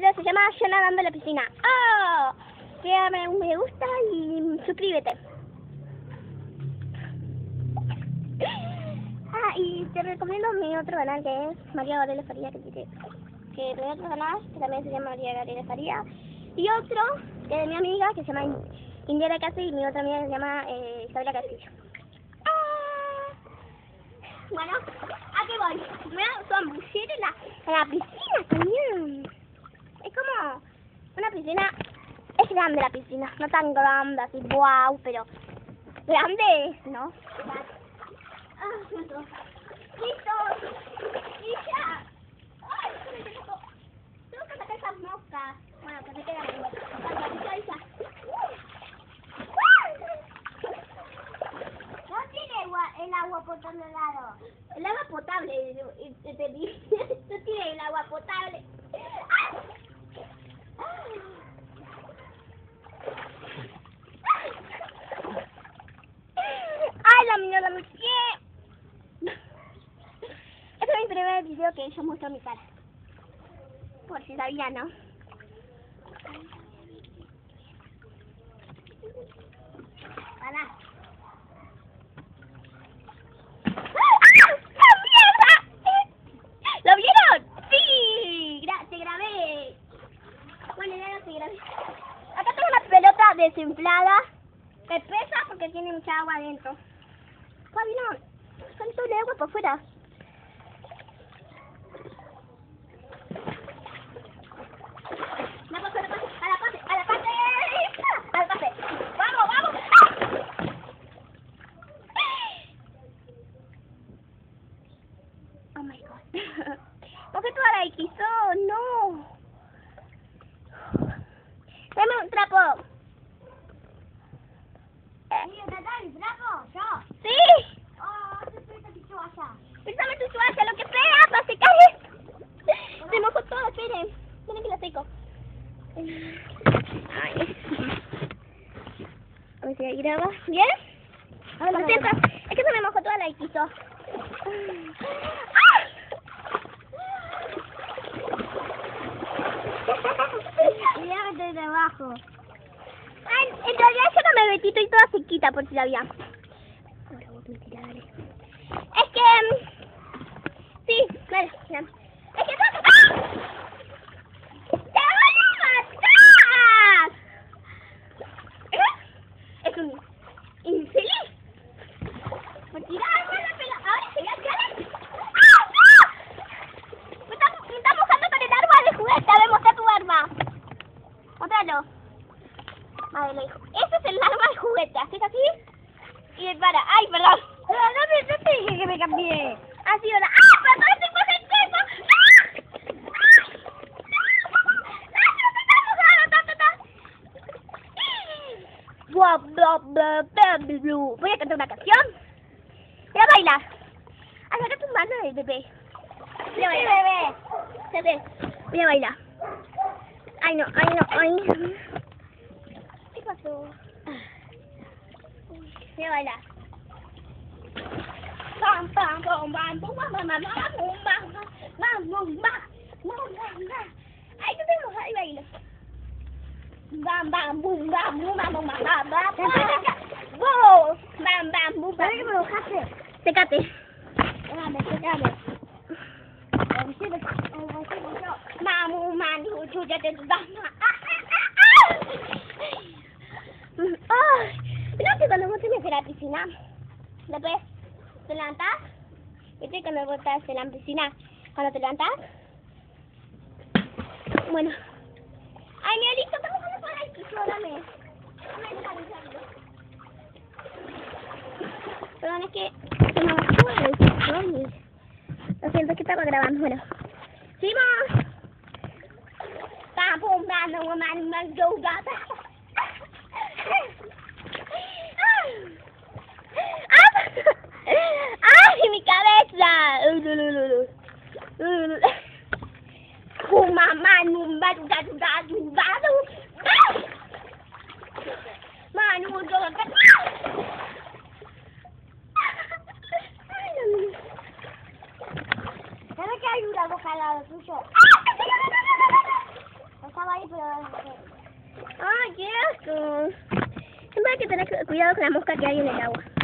se llama Yo nadando la piscina. ¡Oh! Déjame un me gusta y suscríbete. Ah, y te recomiendo mi otro canal que es María Gabriela Faría, que, que, que mi otro canal que también se llama María Gabriela Faría. Y otro que de mi amiga que se llama Indiana Castillo y mi otra amiga que se llama eh, Isabela Castillo. Ah. Bueno, aquí voy. Bucear en la, en la piscina también. Una piscina. Es grande la piscina, no tan grande así, wow, pero grande es, ¿no? Ah, listo. Ya. Ay, tengo, que sacar esas moscas. Bueno, que me quedan. No tiene el agua por todos lados. El agua potable, entendí. No tiene el agua potable. ¡Ay, la mierda, mi pie! Este es mi primer video que yo muestro mi cara. Por si sabía, ¿no? Para. ¿Lo vieron? Sí, gra te grabé. Bueno, ya no te grabé. Acá tengo una pelota desinflada que pesa porque tiene mucha agua adentro. Fabi, no, salto de agua por fuera. La pase, a la pase, a la pase, a la. Vamos, vamos. Oh my god. ¿Por tú? No. Dame un trapo. Natal, trapo, yo. Sí. Oh, te presta tu toalla. Préstame tu toalla, lo que sea, para secar. Se mojó todo, esperen. Miren que la seco. Ay. A ver si ahí graba. ¿Bien? Ahora No lo sé, grabo. Es que se me mojó toda la quiso. Mira que estoy debajo. Ay, en realidad yo no me metí, estoy toda sequita por si la había. Ahora vos me. Es que... Sí, claro, ya. Es que... ¡Ah! ¡Te voy a matar! ¿Eh? Es un infeliz. Por tirarme la pelota. Ahora se cara. ¡Ah, no! Me está, me está mojando con el arma de juguete. A ver, mostra tu arma. Mostralo. Madre le dijo, ese es el arma de juguete, haces así y para, ay, perdón. No, me, no te dije que me cambié. Ah, perdón, puse el peso. ¡Ah! ¡Ah! ¡Ah! Bua, blu, blu. Voy a cantar una canción. Voy a bailar. Saca tu mano del bebé. Voy a Sí, bailar. bebé. Bebé, voy a bailar. Ay, no, ay, no, ay. ¿Qué pasó? Voy a bailar. Pam, pam, pam, pam, pum, pam, pam, pam, pam, pum, pam, pam, pam, pum, pam, pam, pam, pam. Ay, yo tengo ahí bailo. Bam, bam, bum, bam, bum, bam, bum, bam, bam, bam, bam. Wow. Bam, bam, bum, bam. ¿Sabes que me mojaste? Secate. Déjame, déjame. El vestido, el vestido yo. Mamu, manu, chucha, te dama. Ay, ¿no que cuando vos tenés que ir a la piscina, después te levantás, viste cuando estás en la piscina, cuando te levantás, bueno, ay, Niolito, estamos jugando por ahí, quiso, dame. Perdón, es que se me el. Lo siento, que estaba grabando, bueno. ¡Seguimos! Pam, pum, ga, Kou maman nou mbadou dadou dadou dadou Maman nou mbadou dadou Deme ki ayuda kou kalala sucho Estaba ahí pero... Ay, qué asco Es para que tener cuidado con la mosca que hay en el agua